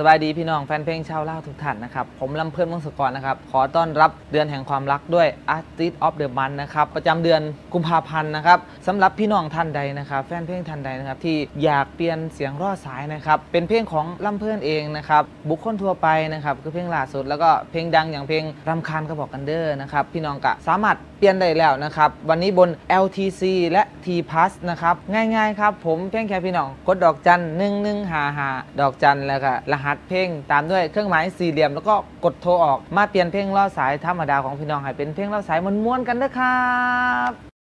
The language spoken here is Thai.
สบายดีพี่น้องแฟนเพลงชาวเล่าทุกท่านนะครับ ผมลำเพื่อนมงศกรนะครับ ขอต้อนรับเดือนแห่งความรักด้วย Artist of the Month นะครับ ประจำเดือนกุมภาพันธ์นะครับสำหรับพี่น้องท่านใดนะครับ แฟนเพลงท่านใดนะครับ ที่อยากเปลี่ยนเสียงรอดสายนะครับ เป็นเพลงของลำเพื่อนเองนะครับ บุคคลทั่วไปนะครับคือเพลงล่าสุดแล้วก็เพลงดังอย่างเพลงรำคาญก็บอกกันเด้อนะครับพี่น้องกะสามารถเปลี่ยนได้แล้วนะครับวันนี้บน LTC และ T Plus นะครับง่ายๆครับผมเพียงแค่พี่น้องกดดอกจันหนึ่งหนึ่งหาหาดอกจันแล้วก็รหัหัสเพลงตามด้วยเครื่องหมายสี่เหลี่ยม แล้วก็กดโทรออกมาเปลี่ยนเพลงล่อสายธรรมดาของพี่น้องให้เป็นเพลงล่อสายม้วนๆกันนะครับ